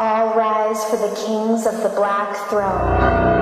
All rise for the kings of the Black Throne.